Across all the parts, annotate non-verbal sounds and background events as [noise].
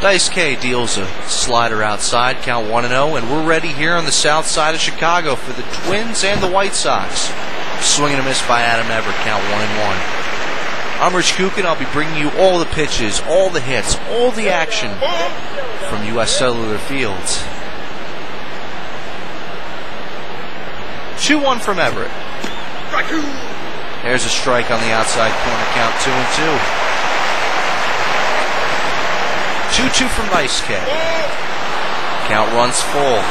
Dice K deals a slider outside, count 1 0, and we're ready here on the south side of Chicago for the Twins and the White Sox. Swing and a miss by Adam Everett, count 1 and 1. I'm Rich Kukin. I'll be bringing you all the pitches, all the hits, all the action from U.S. Cellular Fields. 2 1 from Everett. There's a strike on the outside corner, count 2 and 2. 2-2 from Dice K. Count runs full.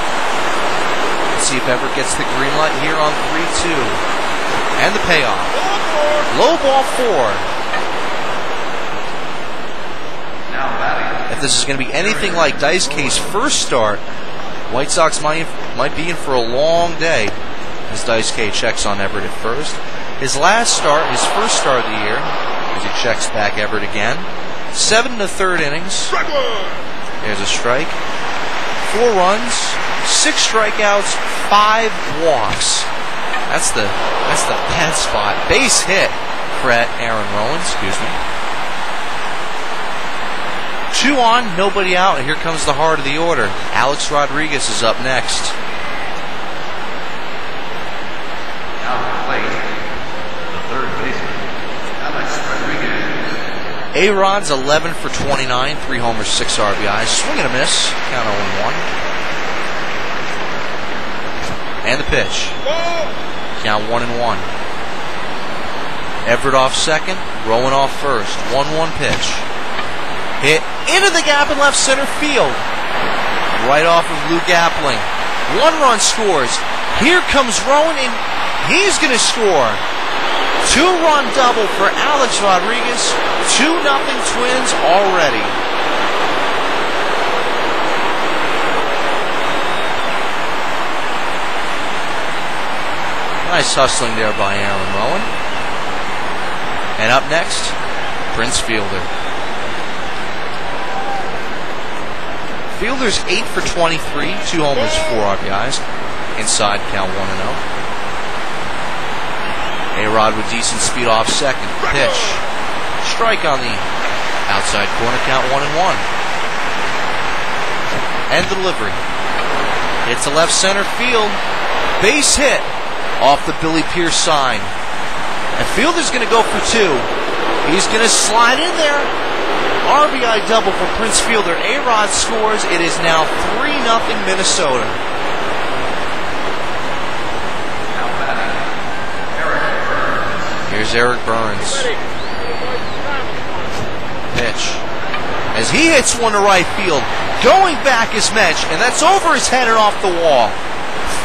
Let's see if Everett gets the green light here on 3-2. And the payoff. Low ball four. If this is going to be anything like Dice K's first start, White Sox might, might be in for a long day as Dice K checks on Everett at first. His last start, his first start of the year, as he checks back Everett again, Seven the third innings. There's a strike. Four runs, six strikeouts, five walks. That's the that's the bad spot. Base hit for Aaron Rowand, excuse me. Two on, nobody out, and here comes the heart of the order. Alex Rodriguez is up next. A Rod's 11 for 29, three homers, six RBIs. Swing and a miss. Count 0 1. And the pitch. Count 1 and 1. Everett off second, Rowand off first. 1 1 pitch. Hit into the gap in left center field. Right off of Luke Appling. One run scores. Here comes Rowand, and he's going to score. Two run double for Alex Rodriguez. 2 nothing Twins already. Nice hustling there by Aaron Rowand. And up next, Prince Fielder. Fielder's 8 for 23, 2 homers, 4 RBIs. Inside count 1 and 0. A-Rod with decent speed off second. Pitch. Strike on the outside corner. Count one and one. And delivery. It's a left center field. Base hit off the Billy Pierce sign. And Fielder's going to go for two. He's going to slide in there. RBI double for Prince Fielder. A-Rod scores. It is now 3 0 Minnesota. Here's Eric Byrnes. Pitch. As he hits one to right field, going back is Mench, and that's over his head and off the wall.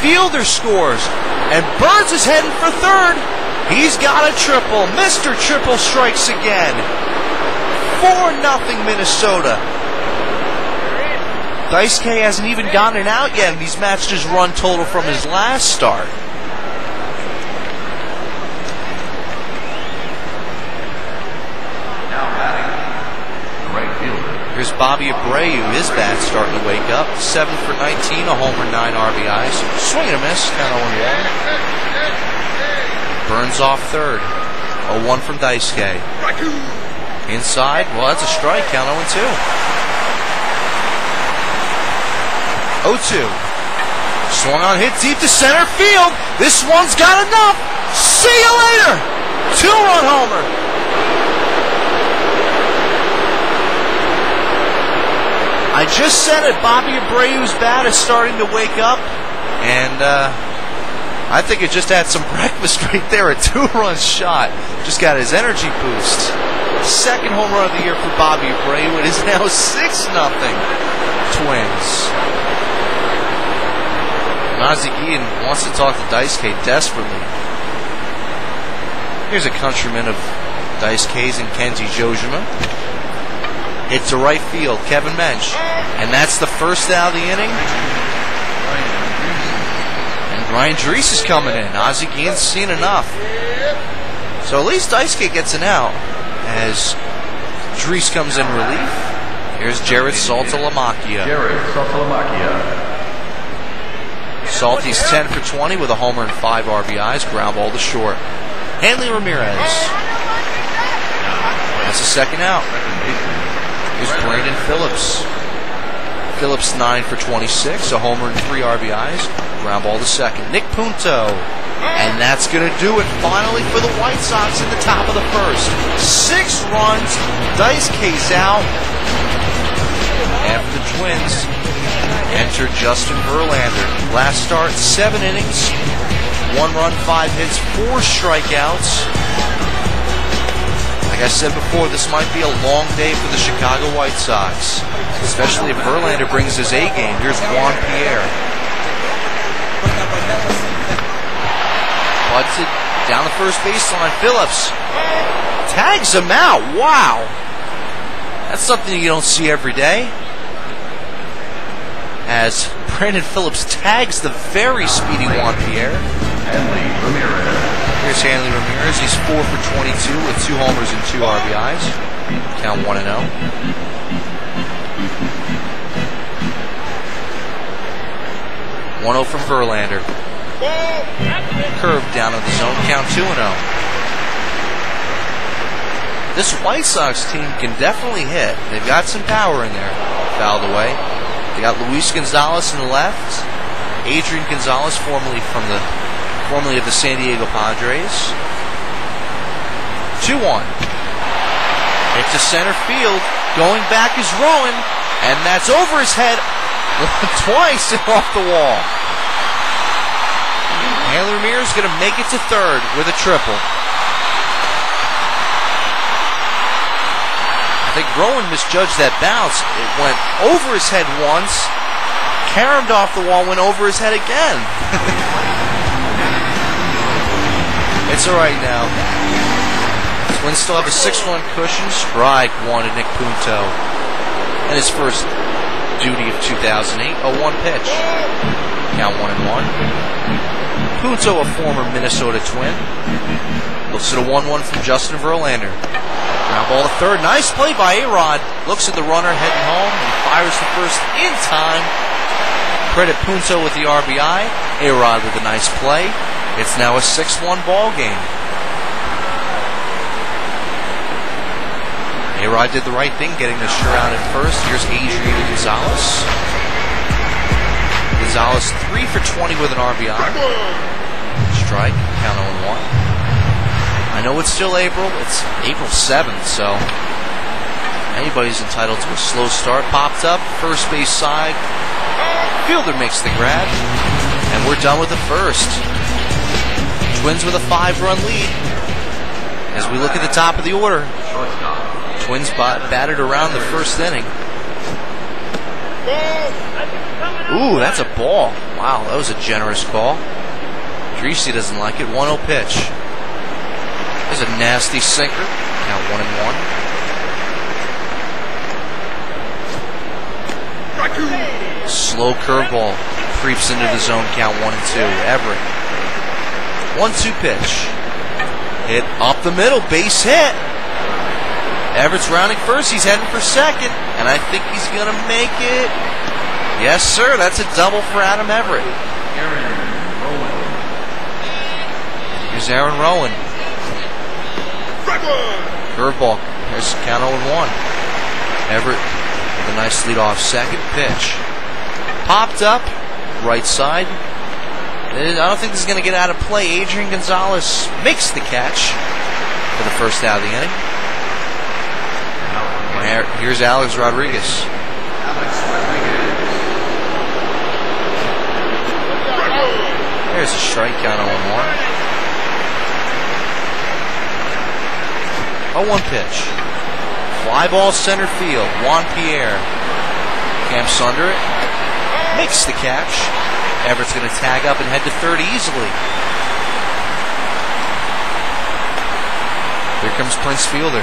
Fielder scores, and Byrnes is heading for third. He's got a triple. Mr. Triple strikes again. 4 0 Minnesota. Dice K hasn't even gotten it out yet, and he's matched his run total from his last start. Here's Bobby Abreu. His bat's starting to wake up. 7 for 19, a homer, 9 RBIs. Swing and a miss, of 1 1. Byrnes off third. A 1 from Dice. Inside, well, that's a strike. Count 0 2. 0 2. Swung on hit deep to center field. This one's got enough. See you later. Two run homer. I just said it. Bobby Abreu's bat is starting to wake up, and uh, I think it just had some [laughs] breakfast right there. A two-run shot, just got his energy boost. Second home run of the year for Bobby Abreu. It is now six nothing Twins. Ozzie Guillen wants to talk to Dice K desperately. Here's a countryman of Dice K's and Kenji Johjima. It's to right field, Kevin Mench. And that's the first out of the inning. And Brian Drese is coming in. Ozzie Guillen's seen enough. So at least Dice gets an out as Drese comes in relief. Here's Jared Saltalamacchia. Jared Saltalamacchia. Salty's 10 for 20 with a homer and 5 RBIs. Ground ball to short. Hanley Ramirez. That's a second out. Here's Brandon Phillips. Phillips 9 for 26, a homer and three RBIs. Ground ball to second. Nick Punto. And that's going to do it finally for the White Sox in the top of the first. Six runs, Dice K's out. After the Twins enter Justin Verlander. Last start, seven innings, one run, five hits, four strikeouts. I said before, this might be a long day for the Chicago White Sox, especially if Verlander brings his A game. Here's Juan Pierre. Bunted down the first baseline. Phillips tags him out. Wow. That's something you don't see every day. As Brandon Phillips tags the very speedy Juan Pierre. Hanley Ramirez. Here's Hanley Ramirez. He's 4 for 22 with two homers and two RBIs. Count 1 and 0. One zero from Verlander. Curve down in the zone. Count 2 and 0. This White Sox team can definitely hit. They've got some power in there. Fouled away. They got Luis Gonzalez in the left. Adrian Gonzalez, formerly from the formerly of the San Diego Padres. 2 1. Hit to center field. Going back is Rowand. And that's over his head [laughs] twice off the wall. Hanley Ramirez is going to make it to third with a triple. I think Rowand misjudged that bounce. It went over his head once, caromed off the wall, went over his head again. [laughs] it's all right now. Twins still have a 6-1 cushion. Strike one to Nick Punto. And his first duty of 2008, a one pitch. Count one and one. Punto, a former Minnesota Twin. Looks at a 1-1 from Justin Verlander. Ground ball to third. Nice play by A-Rod. Looks at the runner heading home and fires the first in time. Credit Punto with the RBI. A-Rod with a nice play. It's now a 6-1 ball game. A-Rod did the right thing, getting the sure out at first. Here's Adrian Gonzalez. Gonzalez 3 for 20 with an RBI. Strike, count on 1. I know it's still April. It's April 7th, so anybody's entitled to a slow start. Popped up, first base side. Fielder makes the grab, and we're done with the first. Twins with a five-run lead. As we look at the top of the order. Twins bat- batted around the first inning. Ooh, that's a ball. Wow, that was a generous call. Dreesy doesn't like it. 1 0 pitch. There's a nasty sinker. Now 1 and 1. Slow curveball. Creeps into the zone count 1 and 2. Everett. 1 2 pitch. Hit up the middle. Base hit. Everett's rounding first. He's heading for second. And I think he's going to make it. Yes, sir. That's a double for Adam Everett. Aaron Rowand. Here's Aaron Rowand. Curveball. There's count 0 1. Everett with a nice lead off second pitch. Popped up. Right side. I don't think this is going to get out of play. Adrian Gonzalez makes the catch for the first out of the inning. Here's Alex Rodriguez. There's a strikeout on one. A oh, one pitch. Fly ball center field. Juan Pierre. Camps under it. Makes the catch. Everett's going to tag up and head to third easily. Here comes Prince Fielder.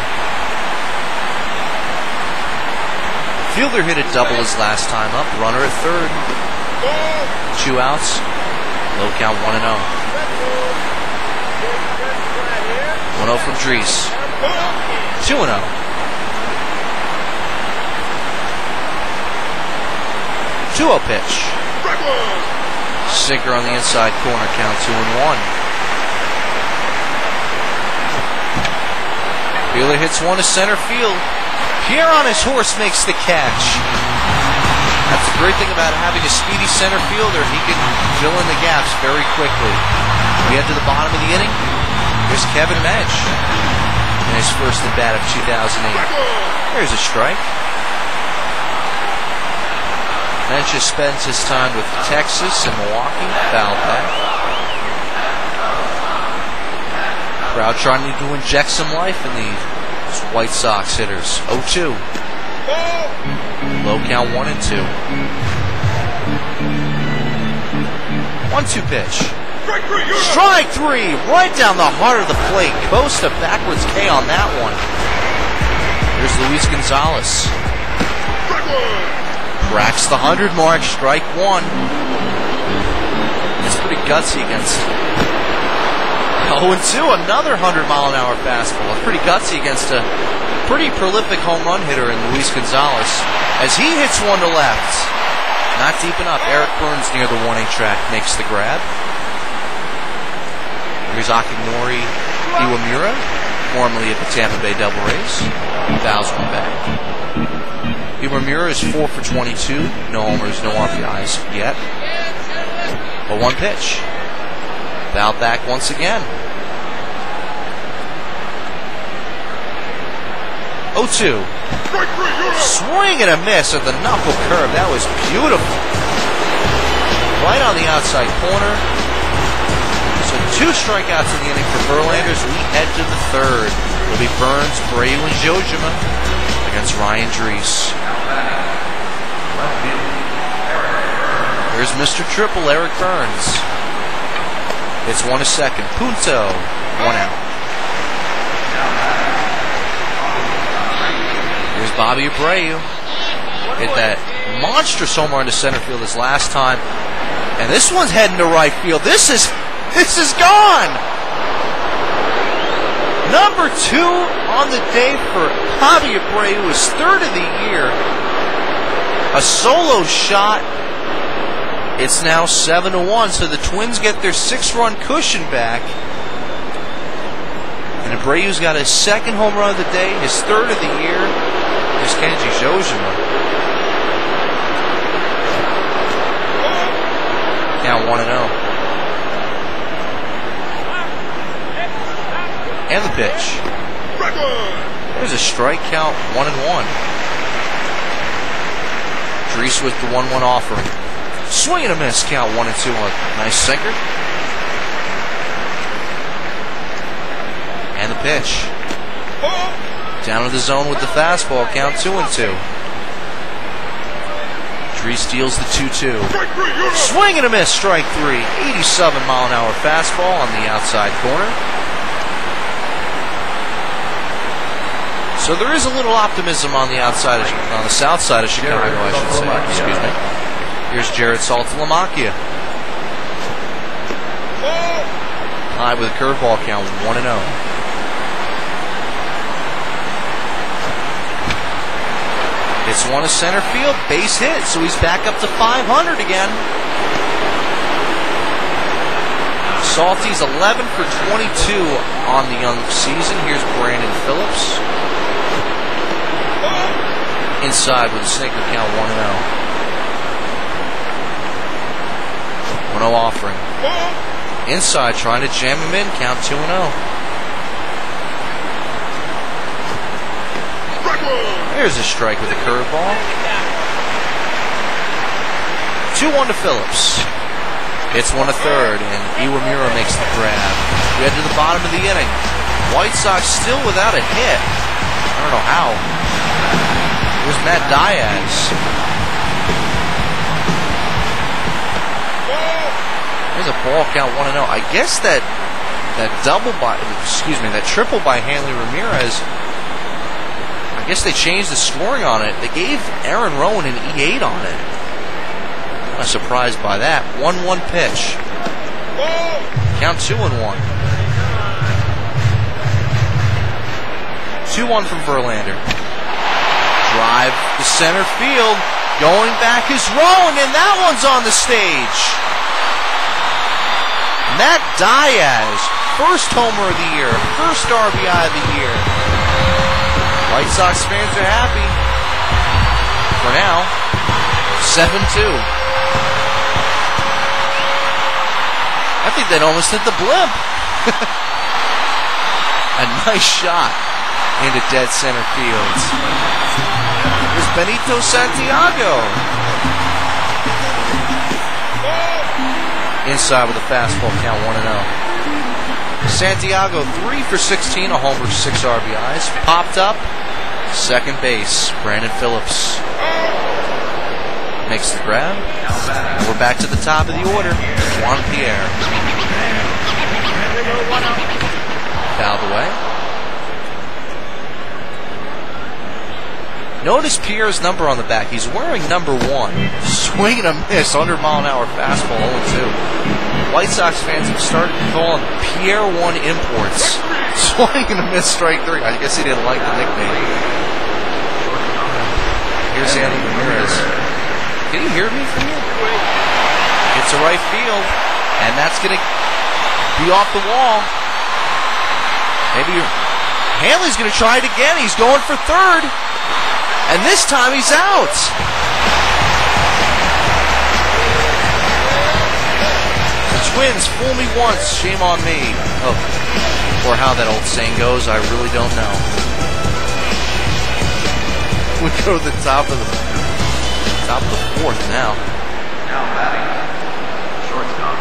Fielder hit a double his last time up. Runner at third. Two outs. Low count 1 and 0. 1 0 from Drese. 2 and 0. 2 0 pitch. Sinker on the inside corner, count 2 and 1. Fielder hits one to center field. Pierre on his horse makes the catch. That's the great thing about having a speedy center fielder. He can fill in the gaps very quickly. We head to the bottom of the inning. Here's Kevin Mench in his first at bat of 2008. There's a strike. Mench spends his time with Texas and Milwaukee. Foul back. Crowd trying to inject some life in these White Sox hitters. 0-2. Low count one and two. One two pitch. Strike three, right down the heart of the plate. Coast backwards K on that one. Here's Luis Gonzalez. Cracks the 100 mark, strike one. It's pretty gutsy against. Oh, and two, another 100 mile an hour fastball. It's pretty gutsy against a pretty prolific home run hitter in Luis Gonzalez. As he hits one to left. Not deep enough. Eric Byrnes near the warning track makes the grab. Here's Akinori Iwamura, formerly at the Tampa Bay Devil Rays. Fouls one back. Iwamura is 4 for 22. No homers, no RBIs yet. But one pitch. Foul back once again. 0-2. Swing and a miss at the knuckle curve. That was beautiful. Right on the outside corner. So two strikeouts in the inning for Verlanders. We head to the third. It'll be Byrnes, Abreu, and Johjima against Ryan Drese. Here's Mr. Triple, Eric Byrnes. It's one a second. Punto, one out. Here's Bobby Abreu. Hit that monstrous home run to center field his last time. And this one's heading to right field. This is this is gone. Number two on the day for Bobby Abreu, his third of the year. A solo shot. It's now seven to one, so the Twins get their six-run cushion back. And Abreu's got his second home run of the day, his third of the year. Here's Kenji Johjima. Now 1 0. And the pitch. There's a strike count, 1 and 1. Drese with the 1 1 offering. Swing and a miss, count 1 and 2 on nice sinker. And the pitch. Down to the zone with the fastball, count 2 and 2. Tree steals the 2 2. Swing and a miss, strike three. 87 mile an hour fastball on the outside corner. So there is a little optimism on the outside, of, on the south side of Chicago, I should say. Excuse me. Here's Jared Saltalamacchia. High with a curveball count, 1 0. It's one to center field, base hit, so he's back up to 500 again. Salty's 11 for 22 on the young season. Here's Brandon Phillips. Inside with a sinker count 1 0. 1 0 offering. Inside trying to jam him in, count 2 0. There's a strike with a curveball. 2-1 to Phillips. It's one to third, and Iwamura makes the grab. We head to the bottom of the inning. White Sox still without a hit. I don't know how. Here's Matt Diaz. There's a ball count 1 0. I guess that that double by, excuse me, that triple by Hanley Ramirez I guess they changed the scoring on it. They gave Aaron Rowand an E8 on it. I'm surprised by that. 1 1 pitch. Count 2 and 1. 2 1 from Verlander. Drive to center field. Going back is Rowand, and that one's on the stage. Matt Diaz, first homer of the year, first RBI of the year. White Sox fans are happy. For now. 7-2. I think that almost hit the blimp. [laughs] A nice shot into dead center field. Here's Benito Santiago. Inside with a fastball count 1 0. Santiago 3 for 16, a homer, 6 RBIs. Popped up. Second base, Brandon Phillips makes the grab. And we're back to the top of the order. Juan Pierre. Fouled away. Notice Pierre's number on the back. He's wearing number one. Swing and a miss, 100 mile an hour fastball, 0 2. White Sox fans have started to call Pierre One Imports. [laughs] Swing and a miss, strike three. I guess he didn't like the nickname. Here's Hanley Ramirez. Can you hear me from here? It's a right field, and that's going to be off the wall. Maybe Hanley's going to try it again. He's going for third. And this time he's out. The Twins fool me once, shame on me. Oh, or how that old saying goes, I really don't know. [laughs] We go to the top of the top of the fourth now. Now batting. Shortstop.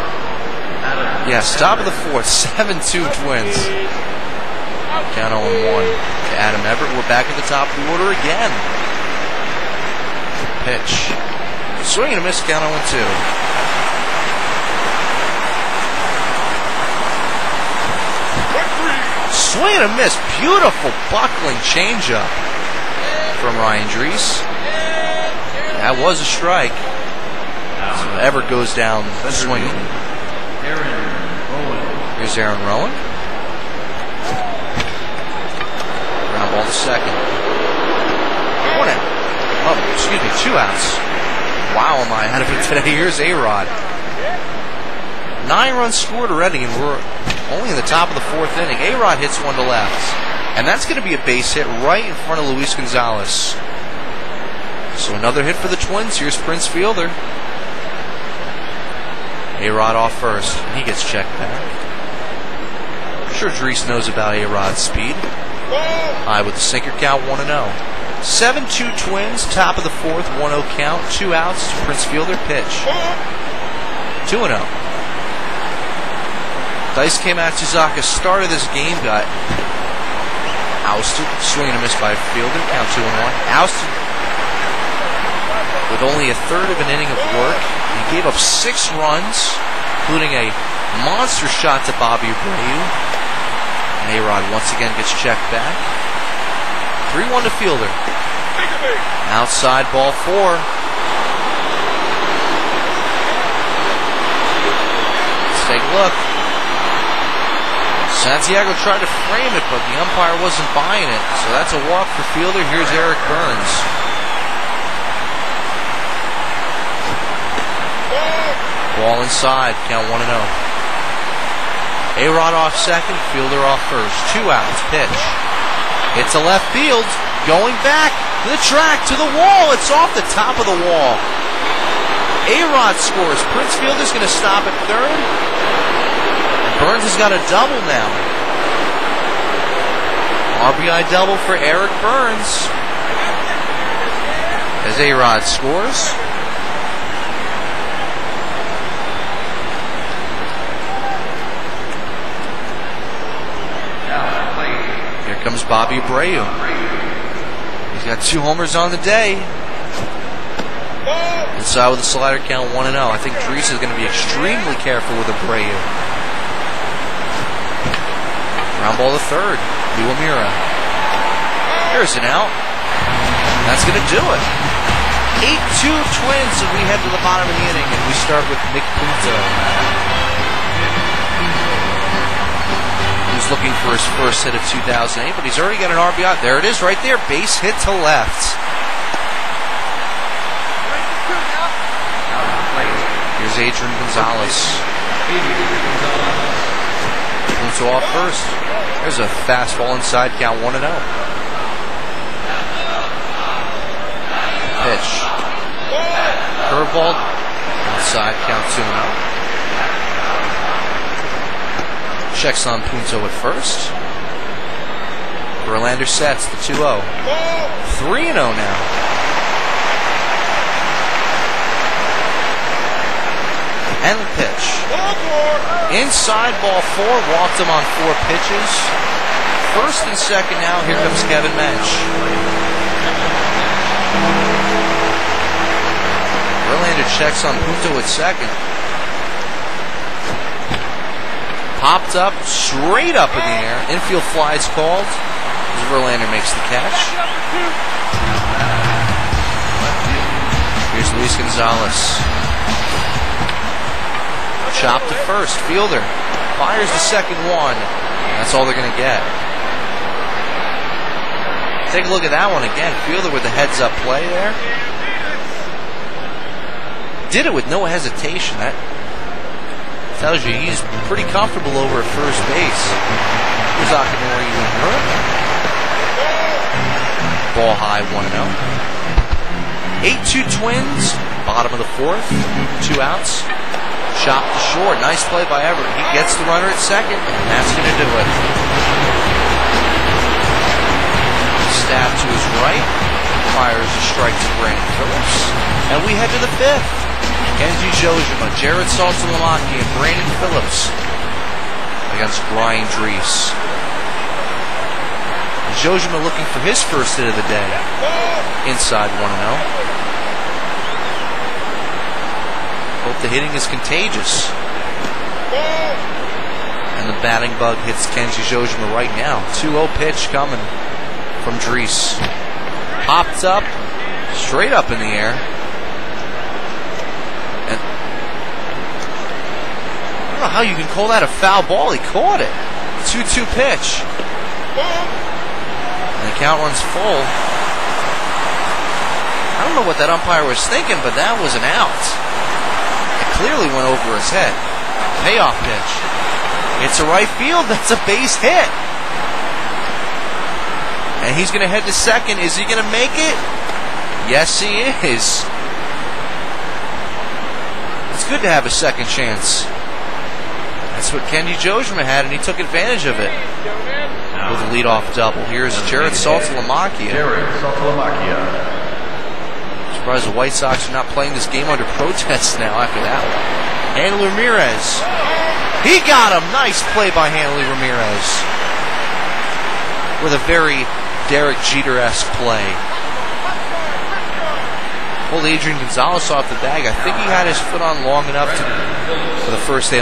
Adam. Yes, top of the fourth, [laughs] 7-2 Twins. Count on one to Adam Everett. We're back at the top of the order again. Pitch. Swing and a miss, count on one two. Swing and a miss. Beautiful buckling changeup from Ryan Drese. That was a strike. So Everett goes down swinging. Here's Aaron Rowand. Ground ball to second. One out. Oh, excuse me, two outs. Wow, am I ahead of it today? Here's A Rod. Nine runs scored already, and we're only in the top of the fourth inning. A Rod hits one to left. And that's going to be a base hit right in front of Luis Gonzalez. So another hit for the Twins. Here's Prince Fielder. A Rod off first. He gets checked back. I'm sure Drese knows about A Rod's speed. High with the sinker count 1 0. 7 2 Twins, top of the fourth, 1 0 count, two outs to Prince Fielder pitch. 2 0. Dice Matsuzaka started this game, got ousted, swing and a miss by Fielder, count 2 and 1. Ousted with only a third of an inning of work. He gave up six runs, including a monster shot to Bobby Abreu. A-Rod once again gets checked back. 3-1 to Fielder. Outside ball four. Let's take a look. Santiago tried to frame it, but the umpire wasn't buying it. So that's a walk for Fielder. Here's Eric Byrnes. Ball inside, count 1 0. A Rod off second, Fielder off first. Two outs, pitch. It's a left field, going back to the track, to the wall. It's off the top of the wall. A Rod scores. Prince Fielder's going to stop at third. Byrnes has got a double now. RBI double for Eric Byrnes. As A Rod scores. Now at plate. Here comes Bobby Abreu. He's got two homers on the day. Inside with a slider count 1 0. I think Drese is going to be extremely careful with Abreu. Ground ball to third. Iwamura. There's an out. That's going to do it. 8 2 Twins, and we head to the bottom of the inning, and we start with Nick Punto looking for his first hit of 2008, but he's already got an RBI. There it is right there. Base hit to left. Here's Adrian Gonzalez. Moves off first. There's a fastball inside count 1 and 0. Pitch. Curveball Inside. count 2 and 0. Checks on Punto at first. Verlander sets the 2 0. 3 0 now. And the pitch. Inside ball four, walked him on four pitches. First and second now, here comes Kevin Mench. Verlander checks on Punto at second. Popped up, straight up in the air. Infield fly is called. Verlander makes the catch. Here's Luis Gonzalez. Chop to first. Fielder fires the second one. That's all they're going to get. Take a look at that one again. Fielder with the heads up play there. Did it with no hesitation. That tells you he's pretty comfortable over at first base. Here's Akinori hurt. Ball high 1 0. 8 2 Twins. Bottom of the fourth. Two outs. Chop to short. Nice play by Everett. He gets the runner at second, and that's going to do it. Stab to his right. Fires a strike to Brandon Phillips. And we head to the fifth. Kenji Johjima, Jared Saltalamacchia, and Brandon Phillips against Brian Drese. Johjima looking for his first hit of the day. Inside 1 0. Hope the hitting is contagious. And the batting bug hits Kenji Johjima right now. 2-0 pitch coming from Drese. Popped up, straight up in the air. And I don't know how you can call that a foul ball. He caught it. 2-2 pitch. And the count runs full. I don't know what that umpire was thinking, but that was an out It clearly went over his head. Payoff pitch. It's a right field. [laughs] That's a base hit. And he's going to head to second. Is he going to make it? Yes, he is. It's good to have a second chance. That's what Kenji Johjima had, and he took advantage of it with a leadoff double. Here's Jared Saltalamacchia. Jared Saltalamacchia. Surprised the White Sox are not playing this game under [laughs] protest now after that one. Hanley Ramirez. He got him. Nice play by Hanley Ramirez. With a very Derek Jeter esque play. Pulled Adrian Gonzalez off the bag. I think he had his foot on long enough to, for the first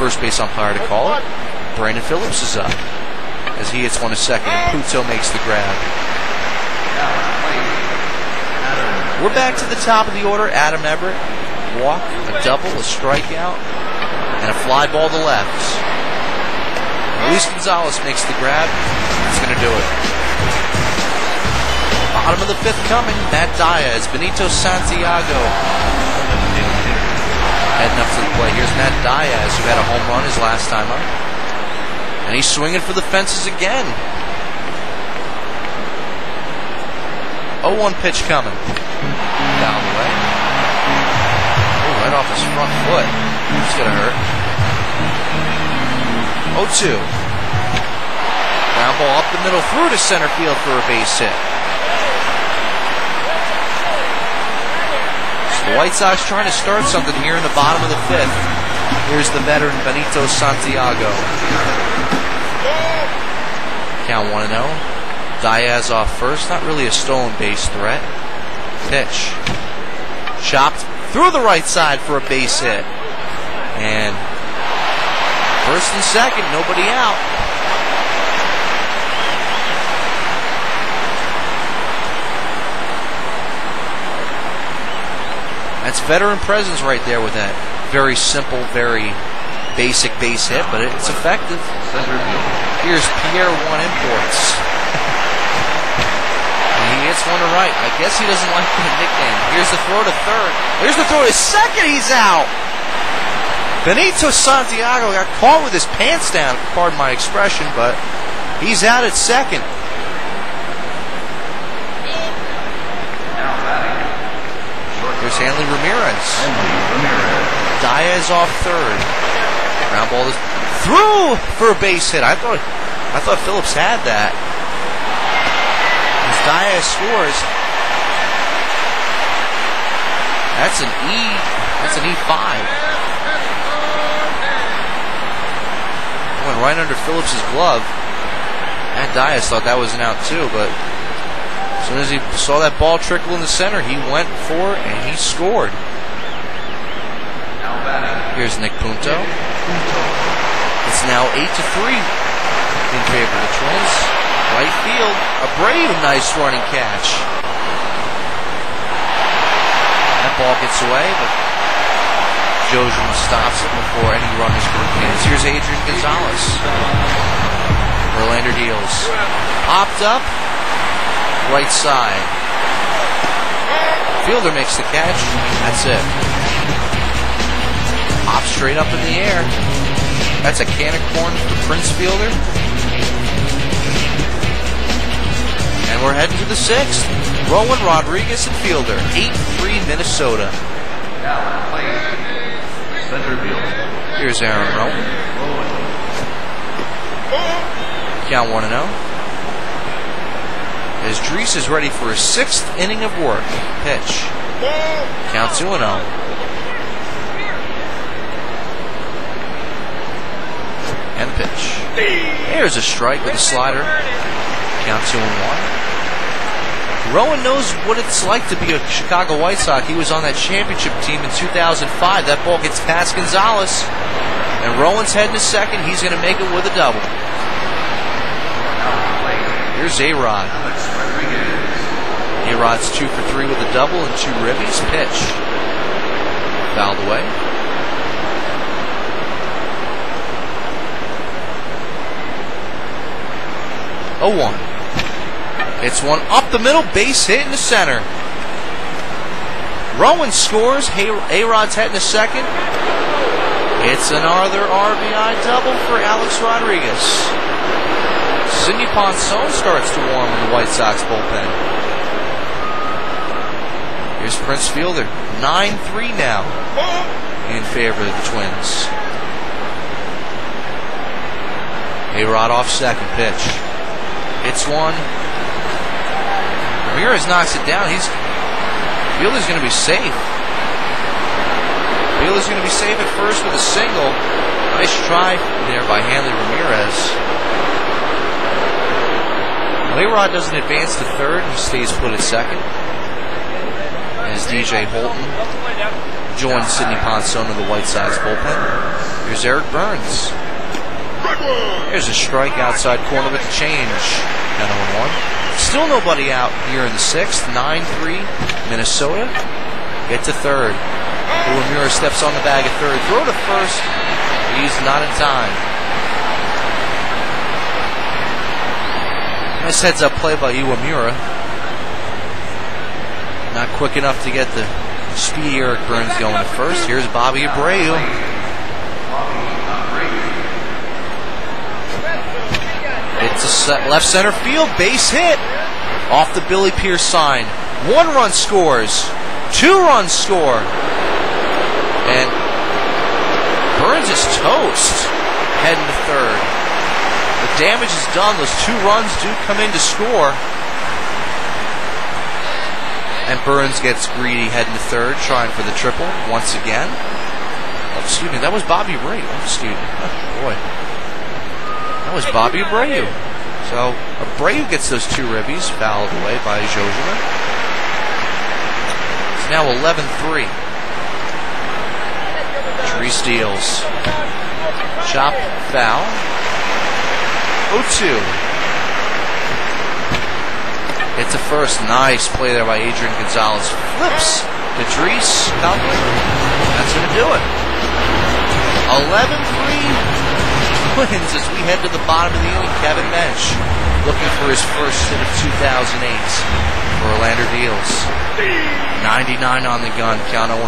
first base umpire to call it. Brandon Phillips is up as he hits one a second. And Punto makes the grab. We're back to the top of the order. Adam Everett, walk, a double, a strikeout, and a fly ball to left. Luis Gonzalez makes the grab. That's going to do it. Bottom of the fifth coming. Matt Diaz, Benito Santiago. Heading up to the plate. Here's Matt Diaz, who had a home run his last time up. And he's swinging for the fences again. 0-1 pitch coming down the way. Oh, right off his front foot. It's going to hurt. 0-2. Ground ball up the middle through to center field for a base hit. The White Sox trying to start something here in the bottom of the fifth. Here's the veteran Benito Santiago. Count 1 0. Diaz off first. Not really a stolen base threat pitch. Chopped through the right side for a base hit. And first and second, nobody out. That's veteran presence right there with that very simple, very basic base hit, but it's effective. Here's Pierre One Imports gets one to right. I guess he doesn't like the nickname. Here's the throw to third. Here's the throw to second. He's out. Benito Santiago got caught with his pants down, pardon my expression, but he's out at second. Ramirez. Hanley Ramirez. Diaz off third. Ground ball is through for a base hit. I thought I thought Phillips had that. As Diaz scores. That's an E. That's an E five. Went right under Phillips's glove. And Diaz thought that was an out too, but soon as he saw that ball trickle in the center, he went for it and he scored. Here's Nick Punto. It's now 8 to 3 in favor of the Twins. Right field. a Abreu, nice running catch. That ball gets away, but Jojen stops it before any runners can advance. Here's Adrian Gonzalez. Verlander deals. Popped up. Right side. Fielder makes the catch. That's it. Pop straight up in the air. That's a can of corn for Prince Fielder. And we're heading to the sixth. Rowand Rodriguez and Fielder. 8-3 Minnesota. Now. Center field. Here's Aaron Rowand. Count 1 0. As Drese is ready for his sixth inning of work. Pitch. Count 2 0. And oh. the pitch. Here's a strike with a slider. Count 2 and 1. Rowand knows what it's like to be a Chicago White Sox. He was on that championship team in 2005. That ball gets past Gonzalez. And Rowand's heading to second. He's going to make it with a double. Here's A-Rod. A-Rod's two for three with a double and two ribbies. Pitch. Fouled away. Oh one. It's one up the middle, base hit in the center. Rowand scores. A-Rod's heading to second. It's another RBI double for Alex Rodriguez. Sidney Ponson starts to warm in the White Sox bullpen. Here's Prince Fielder. 9-3 now in favor of the Twins. A-Rod off second pitch. Hits one. Ramirez knocks it down. He's Fielder's going to be safe. Fielder's going to be safe at first with a single. Nice try there by Hanley Ramirez. A-Rod doesn't advance to third. He stays put at second. As DJ Houlton joins Sidney Ponson of the White Sox bullpen. Here's Eric Byrnes. Here's a strike outside corner with the change. Down 1 1. Still nobody out here in the sixth. 9 3 Minnesota. Get to third. Iwamura steps on the bag at third. Throw to first. He's not in time. Nice heads up play by Iwamura. Not quick enough to get the speedy Eric Byrnes going at first. Here's Bobby Abreu. It's a left center field base hit off the Billy Pierce sign. One run scores, two runs score, and Byrnes is toast heading to third. The damage is done. Those two runs do come in to score. And Byrnes gets greedy heading to third, trying for the triple once again. Oh, excuse me, that was Bobby Abreu. Oh, excuse me. Oh, boy. That was Bobby Abreu. So Abreu gets those two ribbies fouled away by Johjima. It's now 11-3. Tree steals. Chop foul. 0-2. It's a first. Nice play there by Adrian Gonzalez. Flips to Drese. That's going to do it. 11-3 Twins as we head to the bottom of the inning. Kevin Mench looking for his first hit of 2008 Verlander Deals. 99 on the gun. Count 0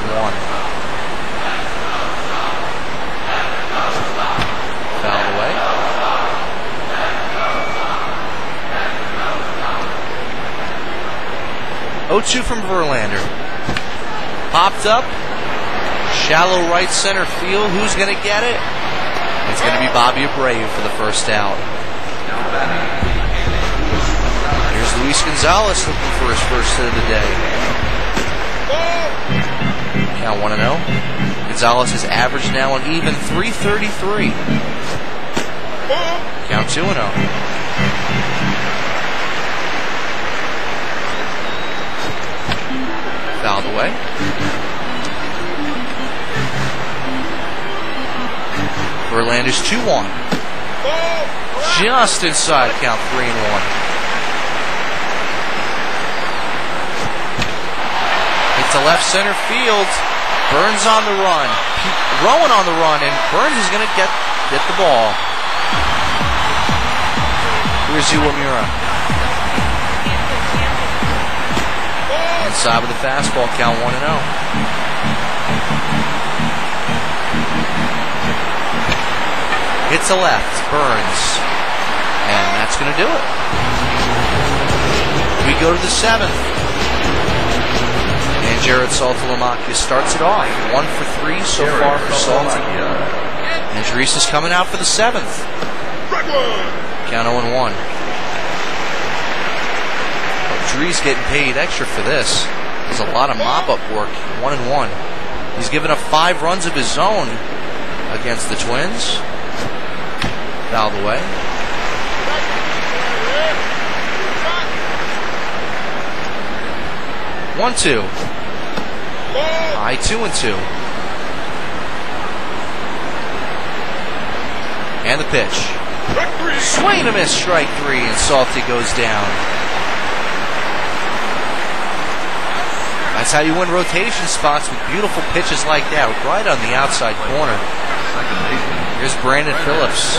0-2 from Verlander. Popped up. Shallow right center field. Who's going to get it? It's going to be Bobby Abreu for the first out. Here's Luis Gonzalez looking for his first hit of the day. Count 1 0. Gonzalez is averaged now an even 333. Count 2 0. Fouled away. Verlander's 2 1. Just inside count 3 and 1. Hits to left center field. Byrnes on the run. Rowand on the run, and Byrnes is going to get get the ball. Here's Iwamura. Inside with the fastball, count 1 and 0. Hits a left, Byrnes. And that's going to do it. We go to the seventh. And Jared Saltalamacchia starts it off. One for three so far for Salty. And is coming out for the seventh. Count 0 and 1. Drese getting paid extra for this. There's a lot of mop up work. 1 and 1. He's given up five runs of his own against the Twins. Fouled away. One two. High two and two. And the pitch. Swing and a miss, strike three, and Salty goes down. That's how you win rotation spots with beautiful pitches like that, right on the outside corner. Here's Brandon Phillips.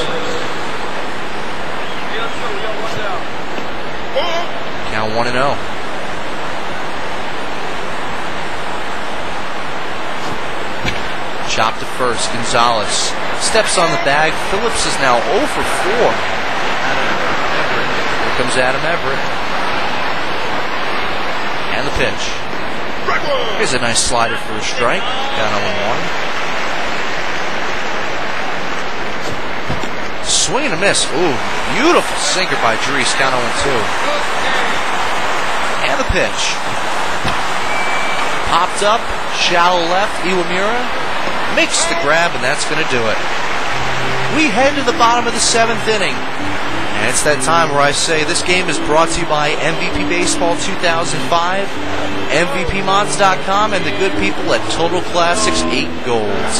Now 1 and 0. Chopped to first. Gonzalez steps on the bag. Phillips is now 0 for 4. Here comes Adam Everett. And the pitch. Here's a nice slider for a strike. Down 0 1. Swing and a miss. Ooh, beautiful sinker by Drese. Count 0 2. And the pitch. Popped up, shallow left, Iwamura makes the grab, and that's going to do it. We head to the bottom of the seventh inning. And it's that time where I say this game is brought to you by MVP Baseball 2005, MVPmods.com, and the good people at Total Classics 8 Golds.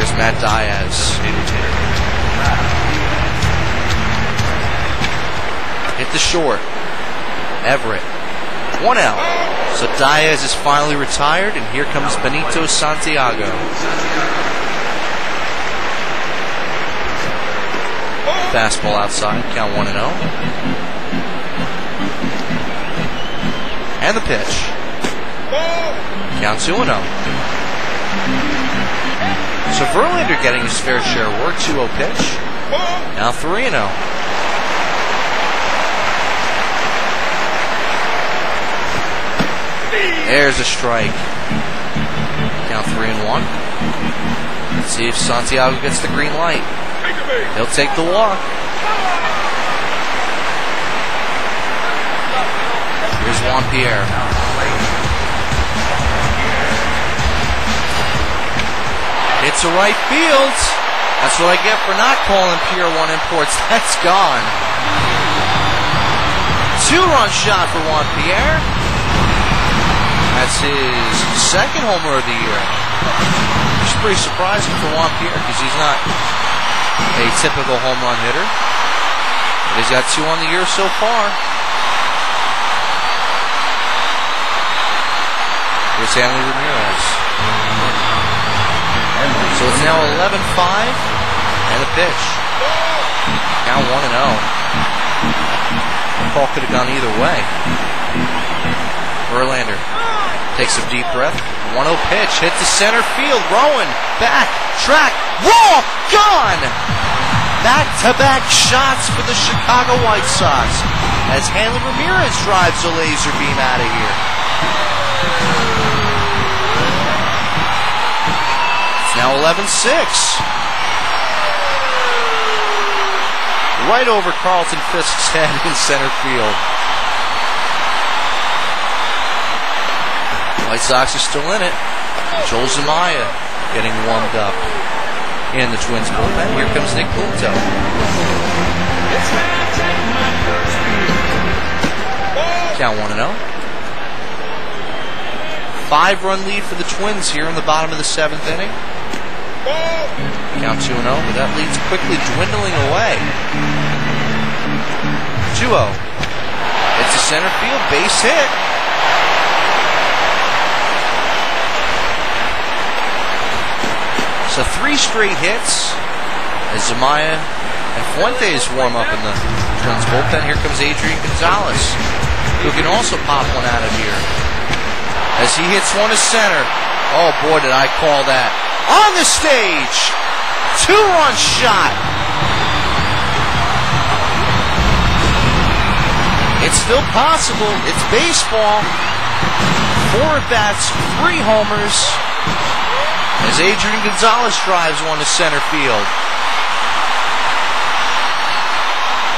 Here's Matt Diaz. Hit the short. Everett. One out. So Diaz is finally retired, and here comes Benito Santiago. Fastball outside, count 1 and 0. And the pitch. Count 2 and 0. So Verlander getting his fair share of work, 2 0 pitch. Now 3 and 0. There's a strike. Count three and one. Let's see if Santiago gets the green light. He'll take the walk. Here's Juan Pierre. It's a right field. That's what I get for not calling Pier 1 imports. [laughs] That's gone. Two run shot for Juan Pierre. That's his second homer of the year. It's pretty surprising for Juan Pierre because he's not a typical home run hitter. But he's got two on the year so far. Here's Hanley Ramirez. So it's now 11 5 and a pitch. Now 1 and 0. The call could have gone either way. Verlander takes a deep breath. 1 0 pitch, hit the center field. Rowand, back, track, wall, gone! Back to back shots for the Chicago White Sox. as Hanley Ramirez drives a laser beam out of here. It's now 11 6. Right over Carlton Fisk's head in center field. White Sox are still in it. Joel Zumaya getting warmed up in the Twins bullpen. Here comes Nick Punto. Count 1 0. Five run lead for the Twins here in the bottom of the seventh inning. Count 2 0, but that lead's quickly dwindling away. 2 0. It's a center field base hit. So three straight hits as Zumaya and Fuentes warm up in the Twins bullpen. Here comes Adrian Gonzalez, who can also pop one out of here. As he hits one to center. Oh boy, did I call that. On the stage! Two run shot! It's still possible. It's baseball. Four at bats, three homers as Adrian Gonzalez drives one to center field.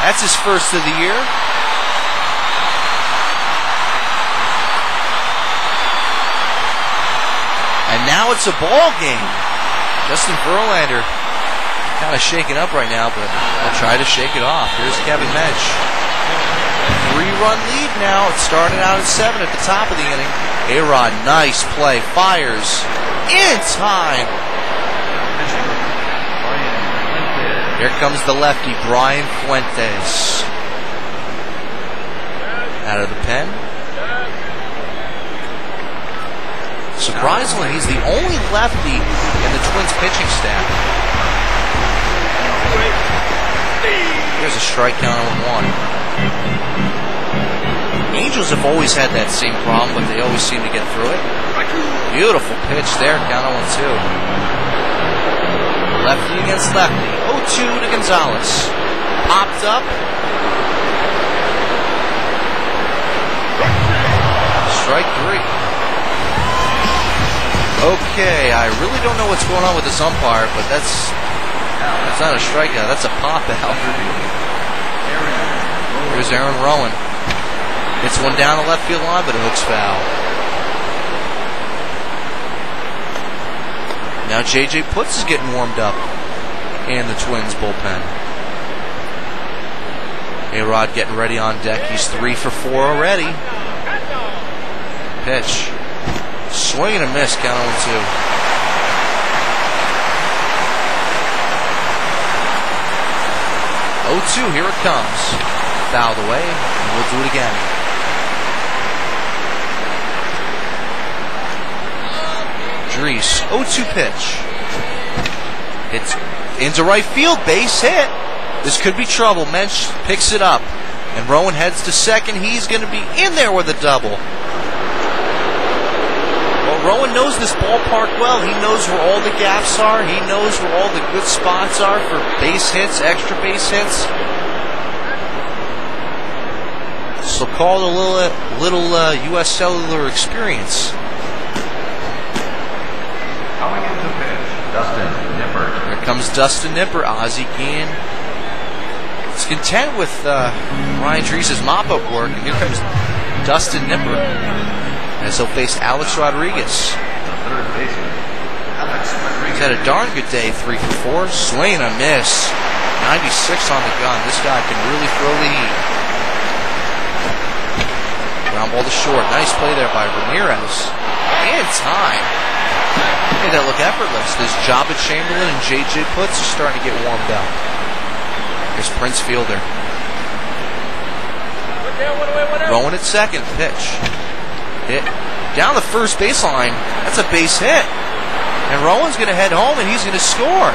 That's his first of the year. And now it's a ball game. Justin Verlander kind of shaking up right now, but he'll try to shake it off. Here's Kevin Mench. Three-run lead now. It started out at seven at the top of the inning. A-Rod, nice play. Fires in time. Here comes the lefty, Brian Fuentes. Out of the pen. Surprisingly, he's the only lefty in the Twins pitching staff. Here's a strike count on one. Angels have always had that same problem, but they always seem to get through it. Beautiful pitch there, count on two. Lefty against lefty. 0-2 to Gonzalez. Popped up. Strike three. Okay, I really don't know what's going on with this umpire, but that's that's not a strikeout. That's a pop out. Here's Aaron Rowand. Hits one down the left field line, but it hooks foul. Now J.J. Putz is getting warmed up in the Twins bullpen. A-Rod getting ready on deck. He's three for four already. Pitch. Swing and a miss, count on two. Oh two, here it comes. Fouled away, and we'll do it again. Drese, 0-2 pitch. It's into right field, base hit. This could be trouble. Mench picks it up, and Rowand heads to second. He's going to be in there with a double. Well, Rowand knows this ballpark well. He knows where all the gaps are. He knows where all the good spots are for base hits, extra base hits. So call it a little, little uh, U.S. Cellular experience. Coming into pitch, Dustin Nippert. Here comes Dustin Nippert, Ozzie Guillen. Is content with uh, Ryan Drese' mop-up work, and here comes Dustin Nippert as he'll face Alex Rodriguez. The third baseman, He's had a darn good day, three for four. Swing and a miss. 96 on the gun. This guy can really throw the heat. Ground ball to short. Nice play there by Ramirez. In time. Made that look effortless. This Joba Chamberlain and JJ Putz are starting to get warmed up. Here's Prince Fielder. Rowand at second. Pitch. Hit. Down the first baseline. That's a base hit. And Rowand's going to head home and he's going to score.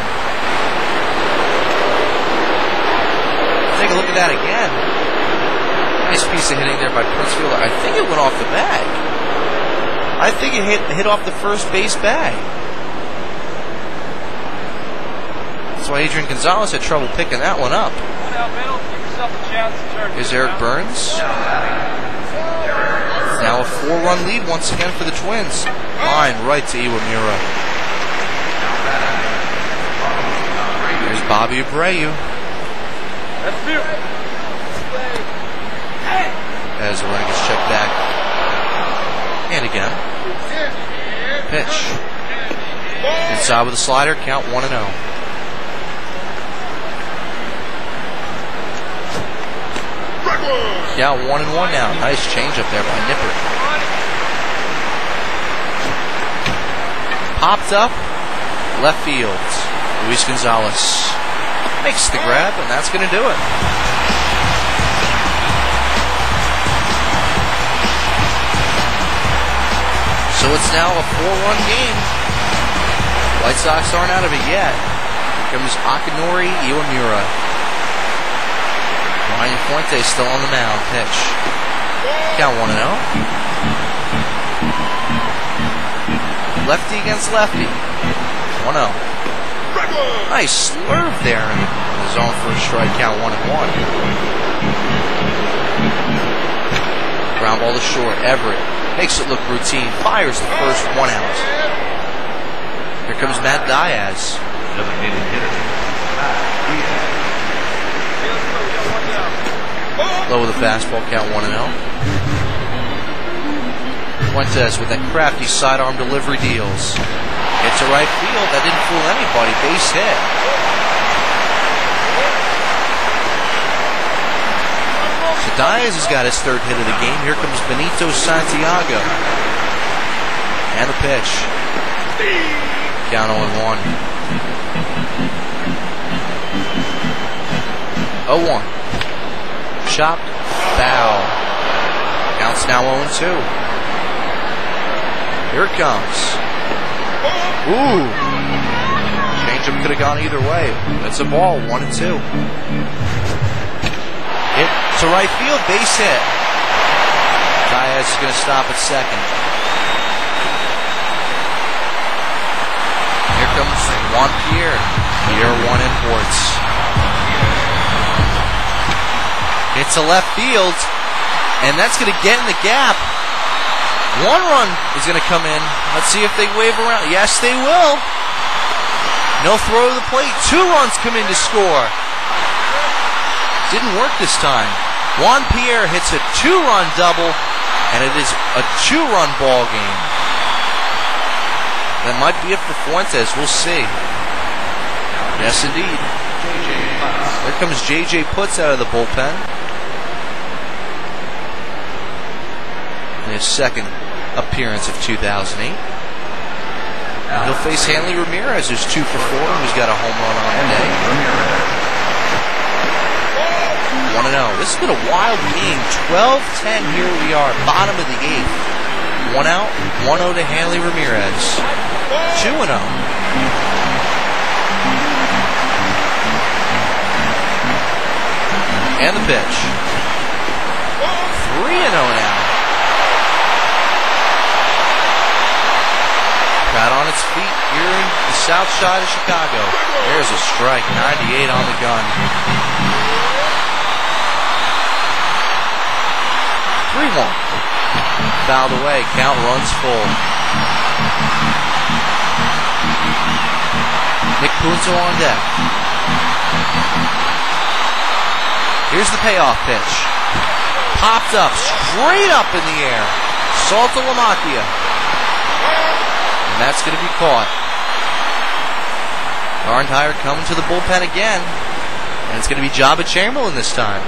Take a look at that again. Nice piece of hitting there by Prince Fielder. I think it went off the bag. I think it hit hit off the first base bag. That's why Adrian Gonzalez had trouble picking that one up. Here's Eric Byrnes. Now a four-run lead once again for the Twins. Line right to Iwamura. Here's Bobby Abreu. As the runner gets checked back. And again. Pitch. Inside with a slider, count 1 and 0. Yeah, 1 and 1 now. Nice change up there by Nippert. Popped up, left field. Luis Gonzalez makes the grab, and that's going to do it. So it's now a 4-1 game. White Sox aren't out of it yet. Here comes Akinori Iwamura. Ryan Fuente still on the mound. Pitch. Count 1 0. Lefty against lefty. 1 0. Nice swerve there in the zone for a strike. Count 1 and 1. Ground ball to short. Everett makes it look routine. Fires the first one out. Here comes Matt Diaz. Designated hitter. Low with a fastball, count 1 and 0. Fuentes with that crafty sidearm delivery deals. It's a right field. That didn't fool anybody. Base hit. Diaz has got his third hit of the game. Here comes Benito Santiago. And the pitch. Count 0 1. 0 1. Chopped. Foul. Counts now 0 2. Here it comes. Ooh. Changeup could have gone either way. That's a ball. 1 and 2. Hit to right field. Base hit. Diaz is going to stop at second. Here comes Juan Pierre. Pierre 1 imports. It's a left field, and that's going to get in the gap. One run is going to come in. Let's see if they wave around. Yes, they will. No throw to the plate. Two runs come in to score. Didn't work this time. Juan Pierre hits a two-run double, and it is a two-run ball game. That might be it for Fuentes. We'll see. Yes, indeed. There comes J.J. Putz out of the bullpen. In his second appearance of 2008. And he'll face Hanley Ramirez, who's two for four, who's got a home run on the day. 1 0. This has been a wild game. 12 10. Here we are, bottom of the eighth. One out, 1 0 to Hanley Ramirez. 2 0. And the pitch. 3 0 now. Crowd on its feet here in the south side of Chicago. There's a strike, 98 on the gun. 3 1. Fouled away, count runs full. Nick Punto on deck. Here's the payoff pitch. Popped up, straight up in the air. Saltalamacchia. And that's going to be caught. Gardenhire coming to the bullpen again. And it's going to be Joba Chamberlain this time.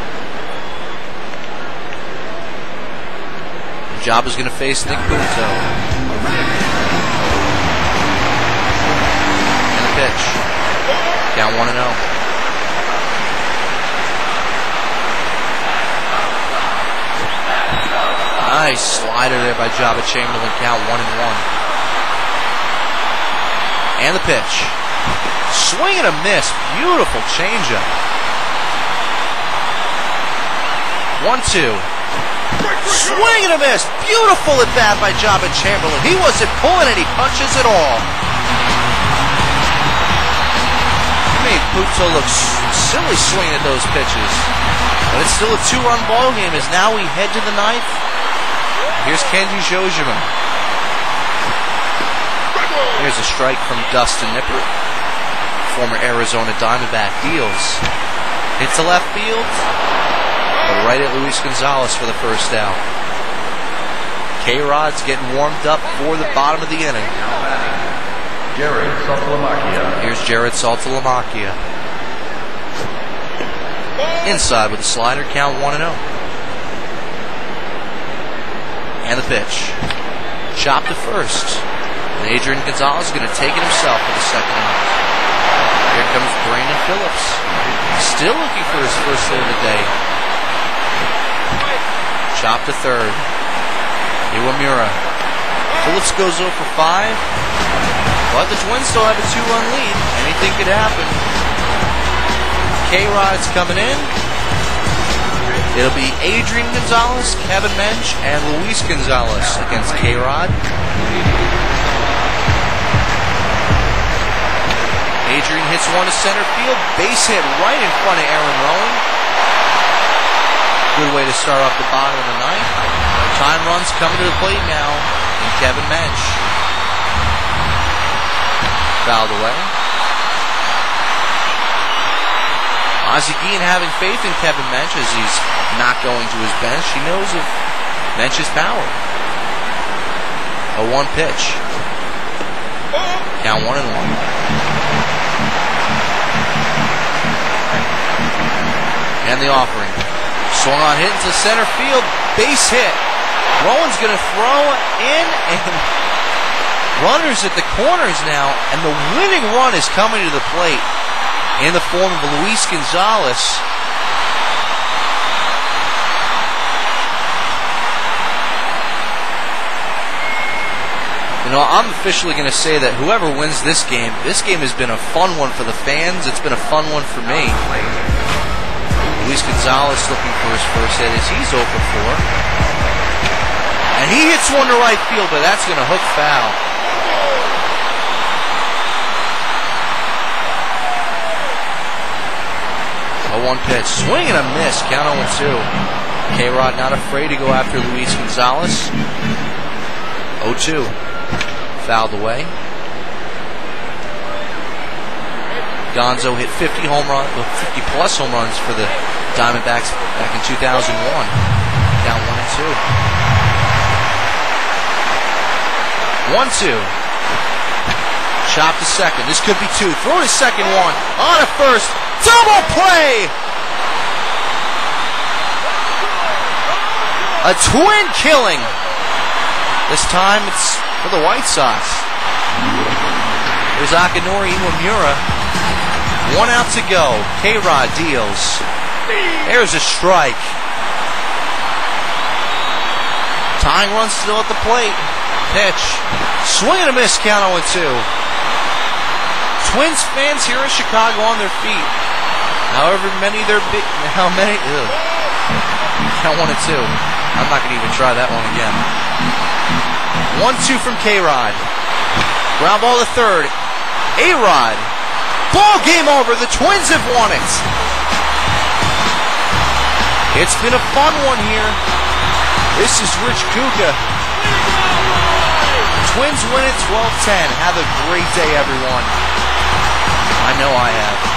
Joba's going to face Nick Punto. And the pitch. Down 1 0. Nice slider there by Jabba Chamberlain. Count 1 and 1. And the pitch. Swing and a miss. Beautiful changeup. 1 2. Swing and a miss. Beautiful at bat by Joba Chamberlain. He wasn't pulling any punches at all. He made Punto look silly swinging at those pitches. But it's still a two-run ball game as now we head to the ninth. Here's Kenji Johjima. Here's a strike from Dustin Nippert. Former Arizona Diamondback deals. Hits to left field. But right at Luis Gonzalez for the first out. K-Rod's getting warmed up for the bottom of the inning. Jared Saltalamacchia. Here's Jared Saltalamacchia. Inside with a slider, count 1 0. And the pitch. Chop to first. And Adrian Gonzalez is going to take it himself for the second out. Here comes Brandon Phillips. Still looking for his first hit of the day. Chop to third. Iwamura. Phillips goes 0 for 5. But the Twins still have a two-run lead. Anything could happen. K-Rod's coming in. It'll be Adrian Gonzalez, Kevin Mench, and Luis Gonzalez against K-Rod. Adrian hits one to center field. Base hit right in front of Aaron Rowand. Good way to start off the bottom of the ninth. Time runs coming to the plate now. And Kevin Mench. Fouled away. Ozzie Guillen having faith in Kevin Mench as he's not going to his bench. He knows of Mench's power. A one pitch. Count one and one. And the offering. Swung on hit into center field. Base hit. Rowand's going to throw in and [laughs] runners at the corners now. And the winning run is coming to the plate in the form of Luis Gonzalez. You know, I'm officially going to say that whoever wins this game, this game has been a fun one for the fans. It's been a fun one for me. Luis Gonzalez looking for his first hit as he's 0 for 4. And he hits one to right field, but that's going to hook foul. A one pitch. Swing and a miss. Count 0 2. K Rod not afraid to go after Luis Gonzalez. 0 2. Fouled away. Gonzo hit 50 home run, 50 plus home runs for the Diamondbacks back in 2001. Down one and two. One two. Chop to second. This could be two. Throw to second one. On a first. Double play. A twin killing. This time it's for the White Sox. There's Akinori Iwamura. One out to go. K-Rod deals. There's a strike. Tying run still at the plate. Pitch. Swing and a miss. Count 0 2. Twins fans here in Chicago on their feet. However many they're big. [laughs] How many? Ugh. Count 1 and 2. I'm not going to even try that one again. 1 2 from K Rod. Ground ball to third. A Rod. Ball game over. The Twins have won it. It's been a fun one here. This is Rich Kuka. Twins win it 12 10. Have a great day, everyone. I know I have.